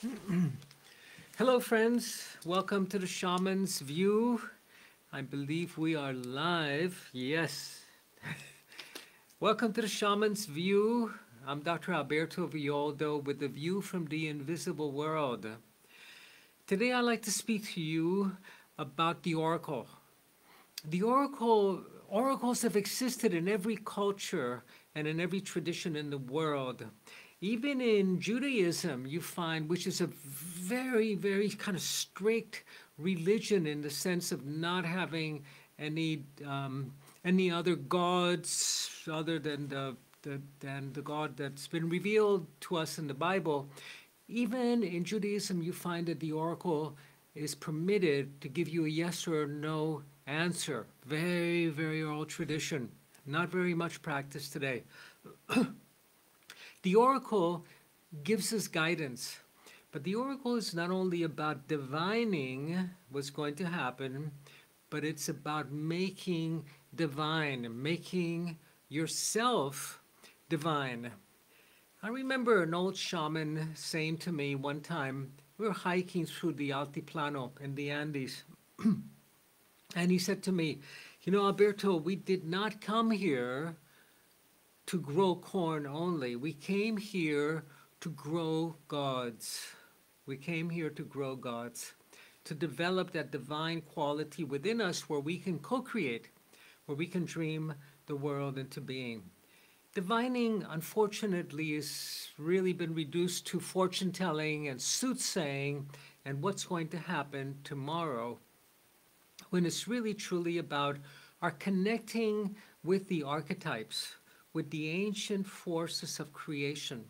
Hello, friends. Welcome to the Shaman's View. I believe we are live. Yes. Welcome to the Shaman's View. I'm Dr. Alberto Villoldo with the view from the invisible world. Today, I'd like to speak to you about the oracle. The oracle, oracles have existed in every culture and in every tradition in the world. Even in Judaism, you find, which is a very, very kind of strict religion in the sense of not having any um, any other gods other than the, the than the God that's been revealed to us in the Bible. Even in Judaism, you find that the oracle is permitted to give you a yes or no answer. Very, very old tradition. Not very much practice today. the oracle gives us guidance, but the oracle is not only about divining what's going to happen, but it's about making divine, making yourself divine. I remember an old shaman saying to me one time, we were hiking through the Altiplano in the Andes, and he said to me, You know, Alberto, we did not come here to grow corn only. We came here to grow gods. We came here to grow gods, to develop that divine quality within us where we can co create, where we can dream the world into being. Divining, unfortunately, has really been reduced to fortune telling and soothsaying and what's going to happen tomorrow, when it's really truly about our connecting with the archetypes, with the ancient forces of creation.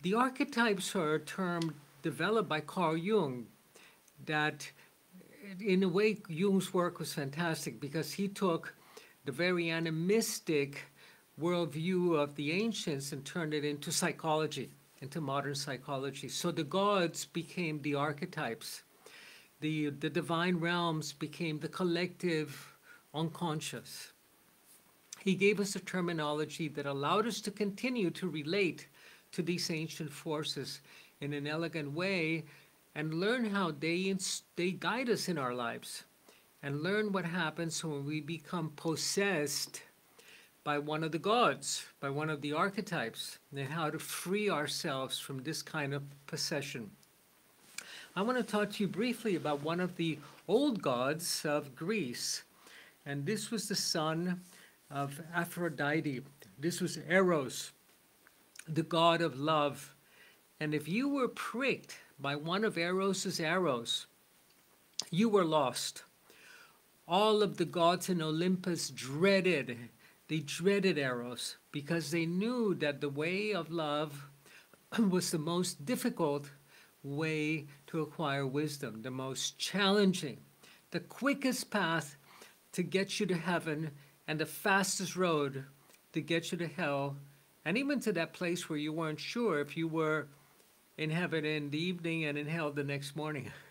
The archetypes are a term developed by Carl Jung that, in a way, Jung's work was fantastic because he took the very animistic worldview of the ancients and turned it into psychology, into modern psychology. So the gods became the archetypes. The, the divine realms became the collective unconscious. He gave us a terminology that allowed us to continue to relate to these ancient forces in an elegant way and learn how they, they guide us in our lives and learn what happens when we become possessed by one of the gods, by one of the archetypes, and how to free ourselves from this kind of possession. I want to talk to you briefly about one of the old gods of Greece, and this was the son of Aphrodite. This was Eros, the god of love. And if you were pricked by one of Eros's arrows, you were lost. All of the gods in Olympus dreaded, they dreaded Eros because they knew that the way of love was the most difficult way to acquire wisdom, the most challenging, the quickest path to get you to heaven and the fastest road to get you to hell and even to that place where you weren't sure if you were in heaven in the evening and in hell the next morning.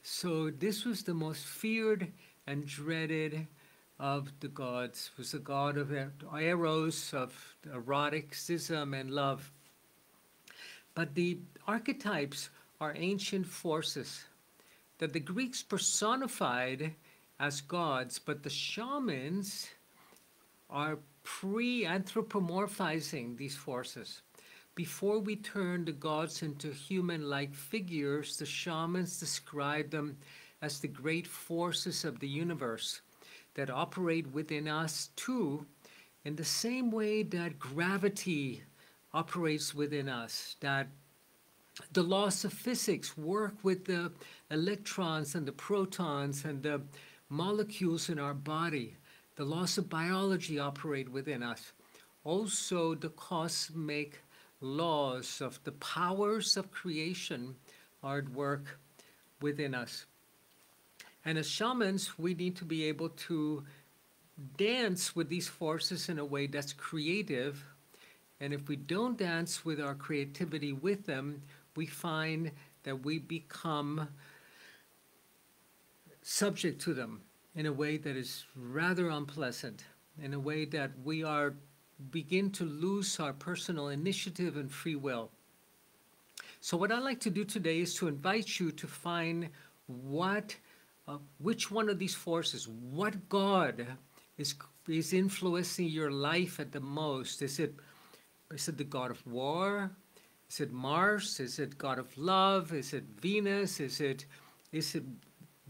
So this was the most feared and dreaded of the gods. It was the god of er, eros, of eroticism and love. But the archetypes are ancient forces that the Greeks personified as gods, but the shamans are pre anthropomorphizing these forces. Before we turn the gods into human like figures, the shamans describe them as the great forces of the universe that operate within us too, in the same way that gravity operates within us, that the laws of physics work with the electrons and the protons and the molecules in our body. The laws of biology operate within us. Also, the cosmic laws of the powers of creation are at work within us. And as shamans, we need to be able to dance with these forces in a way that's creative. And if we don't dance with our creativity with them, we find that we become subject to them in a way that is rather unpleasant, in a way that we are begin to lose our personal initiative and free will. So what I'd like to do today is to invite you to find what, uh, which one of these forces, what God is is influencing your life at the most. Is it is it the God of war? Is it Mars? Is it God of love? Is it Venus? Is it is it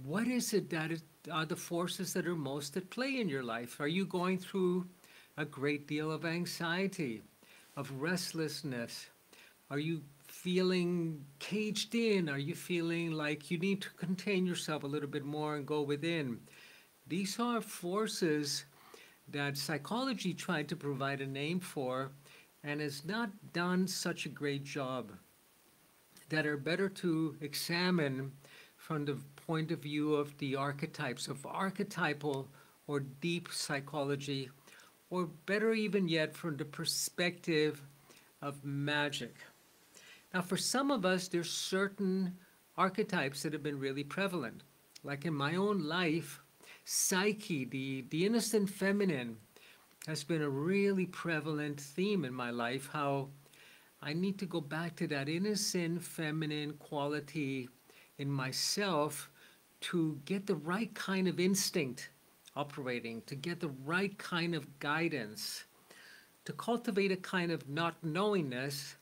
what is it that is, are the forces that are most at play in your life? Are you going through a great deal of anxiety, of restlessness? Are you feeling caged in? Are you feeling like you need to contain yourself a little bit more and go within? These are forces that psychology tried to provide a name for and has not done such a great job that are better to examine from the point of view of the archetypes of archetypal or deep psychology or better even yet from the perspective of magic now for some of us there's certain archetypes that have been really prevalent like in my own life psyche, the, the innocent feminine, has been a really prevalent theme in my life. How I need to go back to that innocent feminine quality in myself to get the right kind of instinct operating, to get the right kind of guidance, to cultivate a kind of not knowingness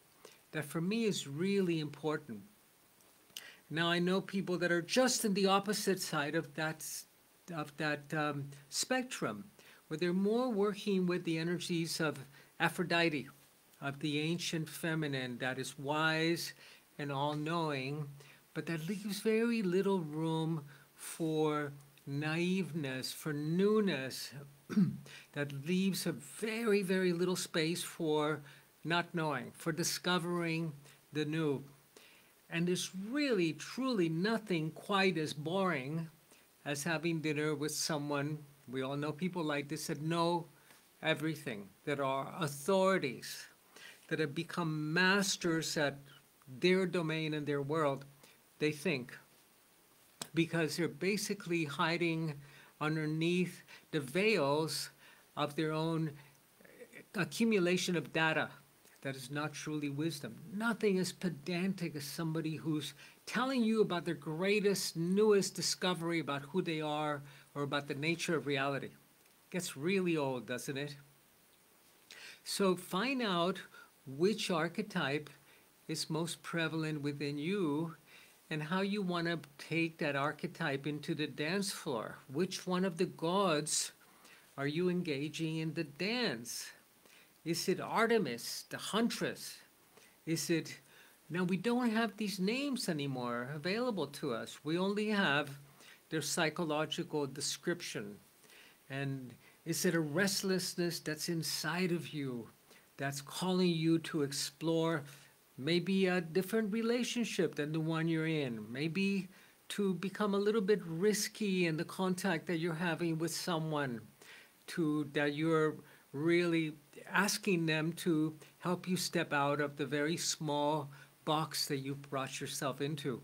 that for me is really important. Now, I know people that are just in the opposite side of that of that um, spectrum, where they're more working with the energies of Aphrodite, of the ancient feminine that is wise and all-knowing, but that leaves very little room for naiveness, for newness, that leaves a very, very little space for not knowing, for discovering the new. And there's really, truly nothing quite as boring as having dinner with someone, we all know people like this, that know everything, that are authorities, that have become masters at their domain and their world, they think. Because they're basically hiding underneath the veils of their own accumulation of data that is not truly wisdom. Nothing as pedantic as somebody who's telling you about their greatest, newest discovery about who they are or about the nature of reality. Gets really old, doesn't it? So find out which archetype is most prevalent within you and how you want to take that archetype into the dance floor. Which one of the gods are you engaging in the dance? Is it Artemis, the huntress? Is it now, we don't have these names anymore available to us. We only have their psychological description. And is it a restlessness that's inside of you that's calling you to explore maybe a different relationship than the one you're in? Maybe to become a little bit risky in the contact that you're having with someone, to that you're really asking them to help you step out of the very small box that you've brought yourself into.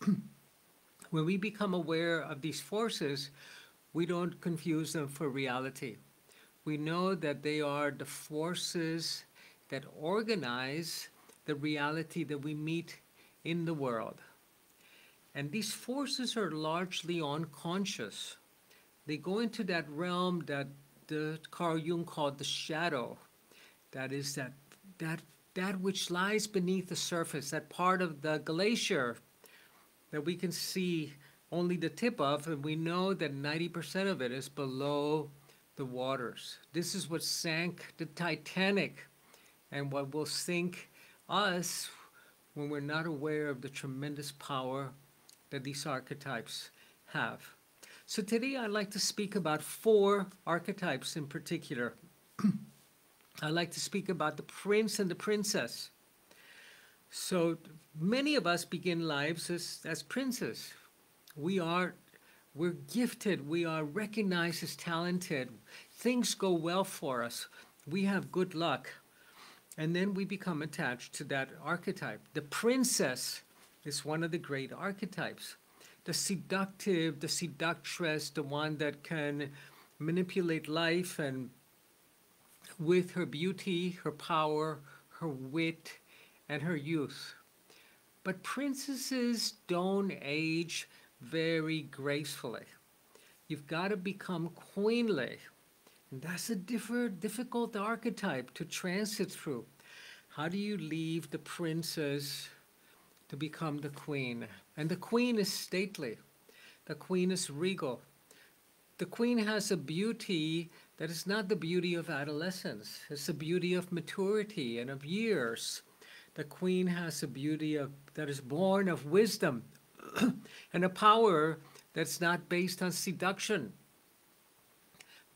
when we become aware of these forces, we don't confuse them for reality. We know that they are the forces that organize the reality that we meet in the world. And these forces are largely unconscious. They go into that realm that the Carl Jung called the shadow. That is that that that which lies beneath the surface, that part of the glacier that we can see only the tip of, and we know that 90% of it is below the waters. This is what sank the Titanic and what will sink us when we're not aware of the tremendous power that these archetypes have. So today I'd like to speak about four archetypes in particular. I'd like to speak about the prince and the princess. So many of us begin lives as, as princes. We are we're gifted, we are recognized as talented. Things go well for us. We have good luck. And then we become attached to that archetype. The princess is one of the great archetypes. The seductive, the seductress, the one that can manipulate life and with her beauty, her power, her wit, and her youth. But princesses don't age very gracefully. You've got to become queenly. And that's a different, difficult archetype to transit through. How do you leave the princess to become the queen? And the queen is stately. The queen is regal. The queen has a beauty that is not the beauty of adolescence. It's the beauty of maturity and of years. The queen has a beauty of, that is born of wisdom and a power that's not based on seduction,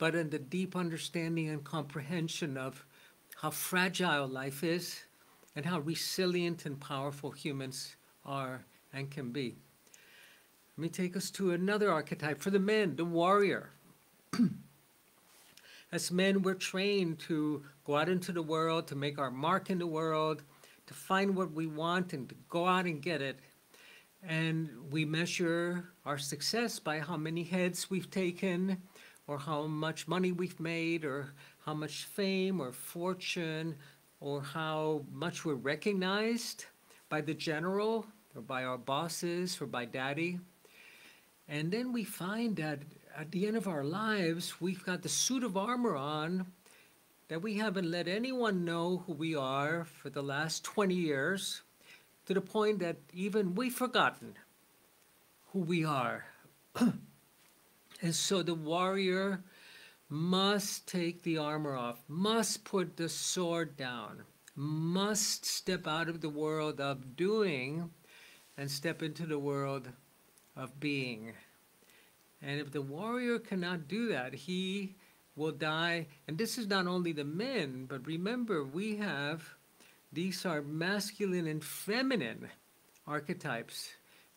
but in the deep understanding and comprehension of how fragile life is and how resilient and powerful humans are and can be. Let me take us to another archetype for the men, the warrior. As men, we're trained to go out into the world, to make our mark in the world, to find what we want and to go out and get it. And we measure our success by how many heads we've taken, or how much money we've made, or how much fame or fortune, or how much we're recognized by the general, or by our bosses, or by daddy. And then we find that at the end of our lives, we've got the suit of armor on that we haven't let anyone know who we are for the last 20 years to the point that even we've forgotten who we are. and so the warrior must take the armor off, must put the sword down, must step out of the world of doing and step into the world of being. And if the warrior cannot do that, he will die. And this is not only the men, but remember, we have these are masculine and feminine archetypes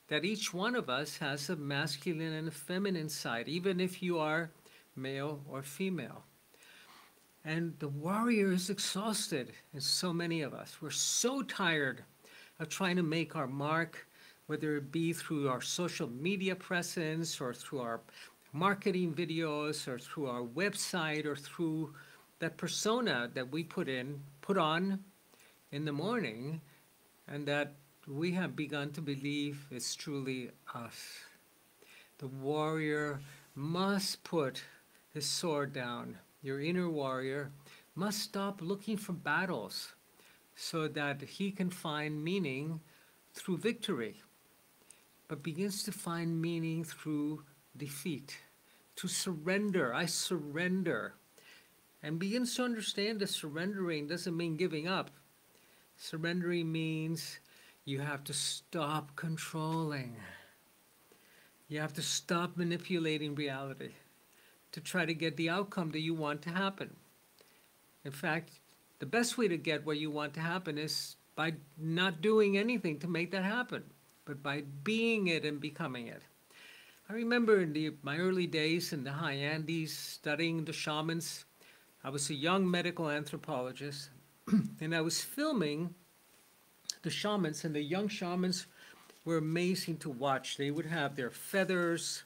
that each one of us has a masculine and a feminine side, even if you are male or female. And the warrior is exhausted, and so many of us. We're so tired of trying to make our mark, whether it be through our social media presence or through our marketing videos or through our website or through that persona that we put in, put on in the morning, and that we have begun to believe is truly us. The warrior must put his sword down. Your inner warrior must stop looking for battles so that he can find meaning through victory, but begins to find meaning through defeat, to surrender. I surrender. And begins to understand that surrendering doesn't mean giving up. Surrendering means you have to stop controlling. You have to stop manipulating reality to try to get the outcome that you want to happen. In fact, the best way to get what you want to happen is by not doing anything to make that happen, but by being it and becoming it. I remember in the, my early days in the high Andes studying the shamans. I was a young medical anthropologist, and I was filming the shamans, and the young shamans were amazing to watch. They would have their feathers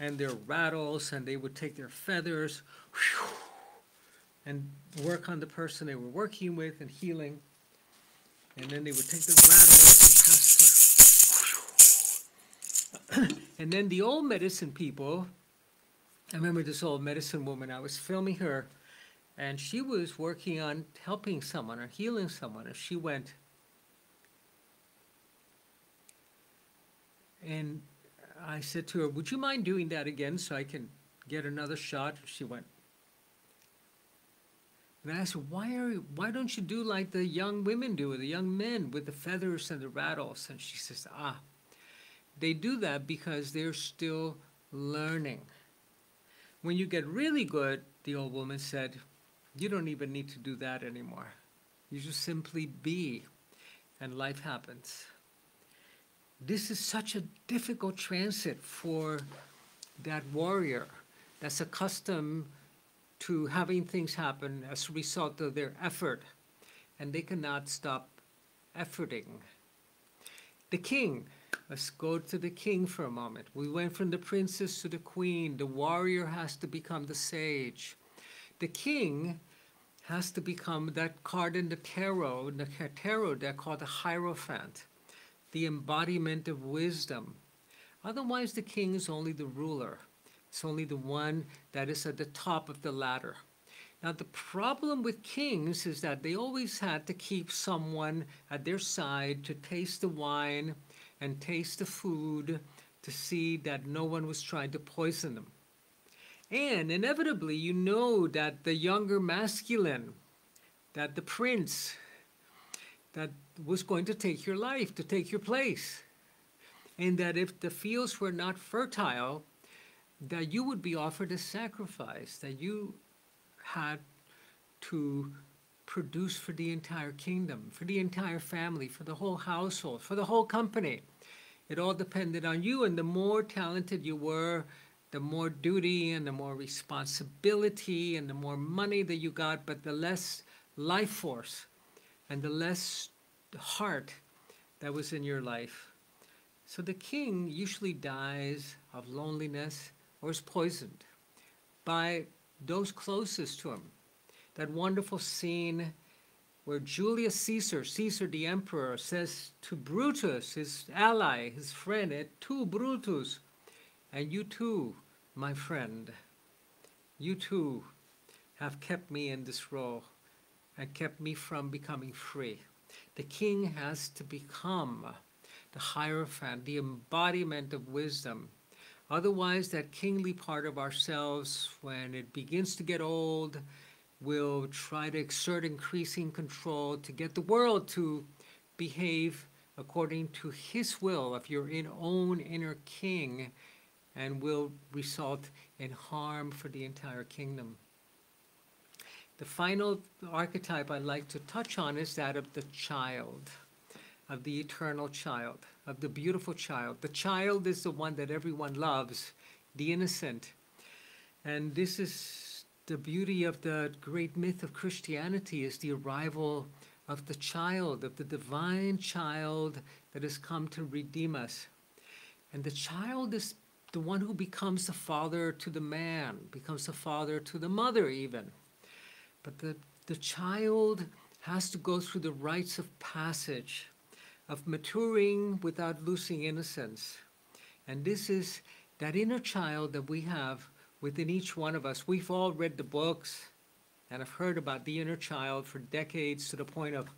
and their rattles, and they would take their feathers whew, and work on the person they were working with and healing. And then they would take the rattles and pass and then the old medicine people, I remember this old medicine woman, I was filming her and she was working on helping someone or healing someone, and she went, and I said to her, Would you mind doing that again so I can get another shot? She went, and I said, why, are, why don't you do like the young women do, the young men with the feathers and the rattles? And she says, ah, they do that because they're still learning. When you get really good, the old woman said, you don't even need to do that anymore. You just simply be, and life happens. This is such a difficult transit for that warrior that's accustomed to having things happen as a result of their effort, and they cannot stop efforting. The king, let's go to the king for a moment. We went from the princess to the queen. The warrior has to become the sage. The king has to become that card in the tarot, in the tarot deck called the Hierophant. The embodiment of wisdom. Otherwise, the king is only the ruler. It's only the one that is at the top of the ladder. Now, the problem with kings is that they always had to keep someone at their side to taste the wine and taste the food to see that no one was trying to poison them. And inevitably, you know that the younger masculine, that the prince, that was going to take your life, to take your place. And that if the fields were not fertile, that you would be offered a sacrifice, that you had to produce for the entire kingdom, for the entire family, for the whole household, for the whole company. It all depended on you, and the more talented you were, the more duty and the more responsibility and the more money that you got, but the less life force and the less heart that was in your life. So the king usually dies of loneliness or is poisoned by those closest to him. That wonderful scene where Julius Caesar, Caesar the emperor, says to Brutus, his ally, his friend, et tu, Brutus, and you too, my friend, you too have kept me in this role and kept me from becoming free. The king has to become the hierophant, the embodiment of wisdom. Otherwise, that kingly part of ourselves, when it begins to get old, will try to exert increasing control to get the world to behave according to his will of your in own inner king and will result in harm for the entire kingdom. The final archetype I'd like to touch on is that of the child, of the eternal child, of the beautiful child. The child is the one that everyone loves, the innocent. And this is the beauty of the great myth of Christianity is the arrival of the child, of the divine child that has come to redeem us. And the child is the one who becomes the father to the man, becomes the father to the mother, even. But the, the child has to go through the rites of passage, of maturing without losing innocence. And this is that inner child that we have within each one of us. We've all read the books and have heard about the inner child for decades to the point of,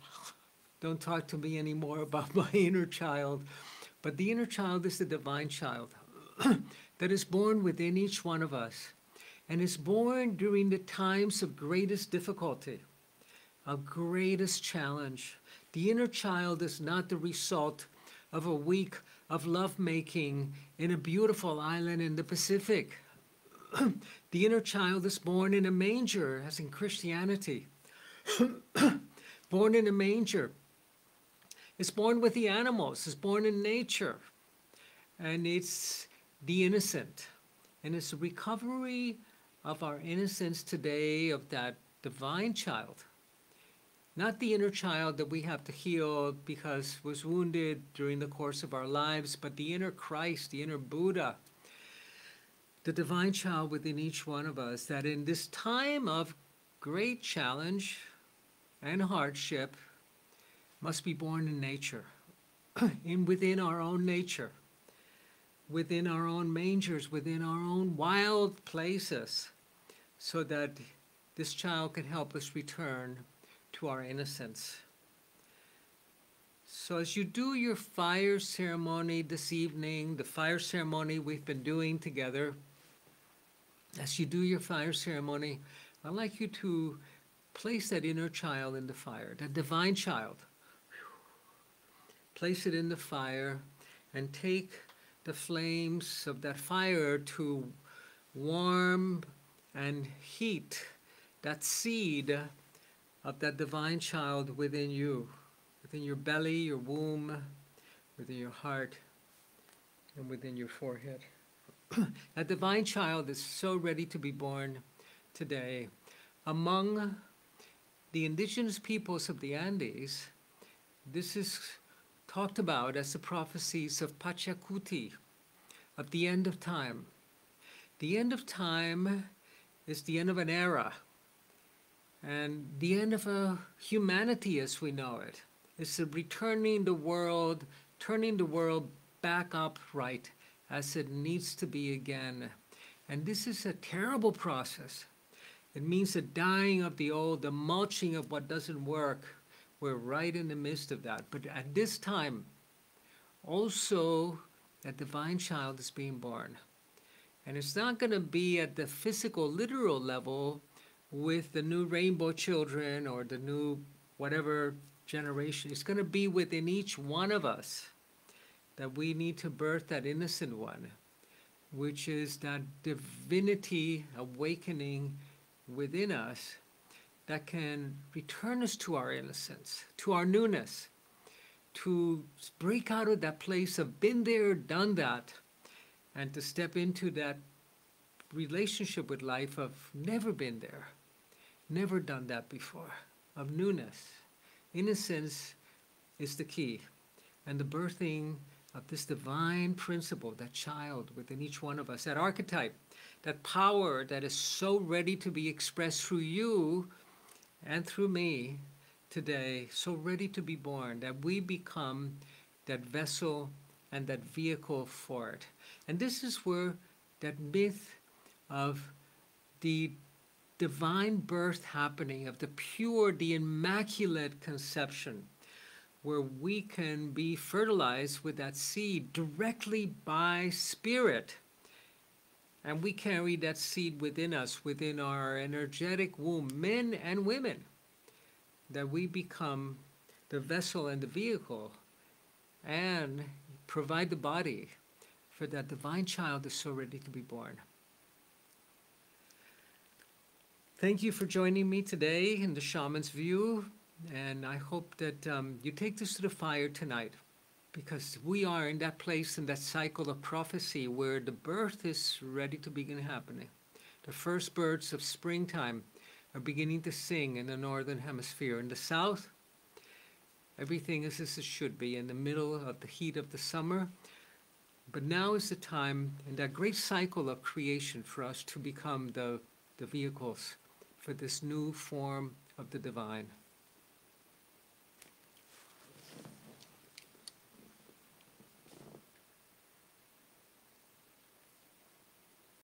don't talk to me anymore about my inner child. But the inner child is the divine child that is born within each one of us and is born during the times of greatest difficulty, of greatest challenge. The inner child is not the result of a week of lovemaking in a beautiful island in the Pacific. the inner child is born in a manger, as in Christianity. born in a manger. It's born with the animals, it's born in nature. And it's the innocent. And it's a recovery of our innocence today of that divine child. Not the inner child that we have to heal because was wounded during the course of our lives, but the inner Christ, the inner Buddha, the divine child within each one of us, that in this time of great challenge and hardship must be born in nature, in within our own nature within our own mangers, within our own wild places, so that this child can help us return to our innocence. So, as you do your fire ceremony this evening, the fire ceremony we've been doing together, as you do your fire ceremony, I'd like you to place that inner child in the fire, that divine child. Place it in the fire and take the flames of that fire to warm and heat that seed of that divine child within you, within your belly, your womb, within your heart, and within your forehead. that divine child is so ready to be born today. Among the indigenous peoples of the Andes, this is talked about as the prophecies of Pachacuti, of the end of time. The end of time is the end of an era and the end of a humanity as we know it. It's the returning the world turning the world back upright as it needs to be again. And this is a terrible process. It means the dying of the old, the mulching of what doesn't work. We're right in the midst of that. But at this time, also, that divine child is being born. And it's not going to be at the physical, literal level with the new rainbow children or the new whatever generation. It's going to be within each one of us that we need to birth that innocent one, which is that divinity awakening within us that can return us to our innocence, to our newness, to break out of that place of been there, done that, and to step into that relationship with life of never been there, never done that before, of newness. Innocence is the key. And the birthing of this divine principle, that child within each one of us, that archetype, that power that is so ready to be expressed through you and through me today, so ready to be born, that we become that vessel and that vehicle for it. And this is where that myth of the divine birth happening, of the pure, the immaculate conception, where we can be fertilized with that seed directly by spirit. And we carry that seed within us, within our energetic womb, men and women, that we become the vessel and the vehicle and provide the body for that divine child is so ready to be born. Thank you for joining me today in the Shaman's View. And I hope that um, you take this to the fire tonight because we are in that place in that cycle of prophecy where the birth is ready to begin happening. The first birds of springtime are beginning to sing in the northern hemisphere. In the south, everything is as it should be in the middle of the heat of the summer. But now is the time in that great cycle of creation for us to become the, the vehicles for this new form of the divine.